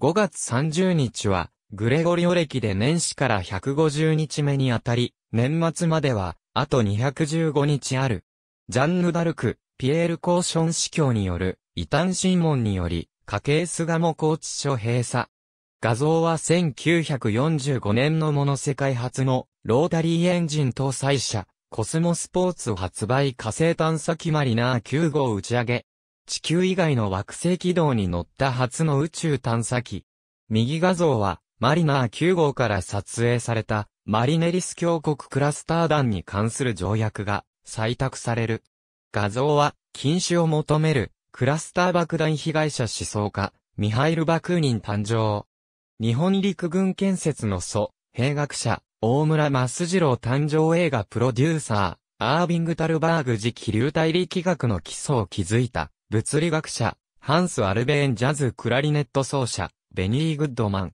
5月30日は、グレゴリオ歴で年始から150日目にあたり、年末までは、あと215日ある。ジャンヌ・ダルク、ピエール・コーション司教による、異端審問により、家系巣鴨拘置所閉鎖。画像は1945年のもの世界初のロータリーエンジン搭載車、コスモスポーツ発売火星探査機マリナー9号打ち上げ。地球以外の惑星軌道に乗った初の宇宙探査機。右画像は、マリナー9号から撮影された、マリネリス峡谷クラスター弾に関する条約が採択される。画像は、禁止を求める、クラスター爆弾被害者思想家、ミハイル・バクーニン誕生。日本陸軍建設の祖、兵学者、大村益次郎誕生映画プロデューサー、アービング・タルバーグ次期流体力学の基礎を築いた、物理学者、ハンス・アルベーン・ジャズ・クラリネット奏者、ベニー・グッドマン。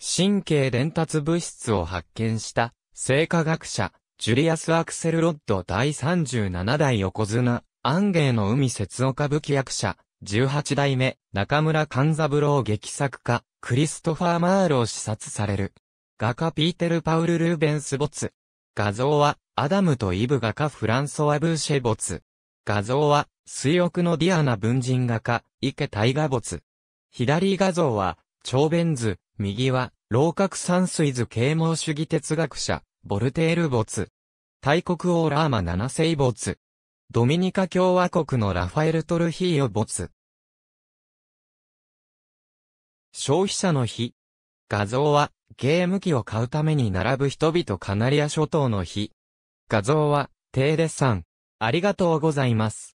神経伝達物質を発見した、生化学者、ジュリアス・アクセルロッド第37代横綱、安芸ノ海節男歌舞伎役者、18代目、中村勘三郎劇作家、クリストファー・マーロー刺殺される。画家ピーテル・パウル・ルーベンス没。画像は、アダムとイブ画家フランソワ・ブーシェ没。画像は、水浴のディアナ文人画家、池大雅没。左画像は、超弁図、右は、老角山水図啓蒙主義哲学者、ボルテール没。大国王ラーマ七世没。ドミニカ共和国のラファエル・トルヒーヨ没。消費者の日。画像は、ゲーム機を買うために並ぶ人々カナリア諸島の日。画像は、低デッサン。ありがとうございます。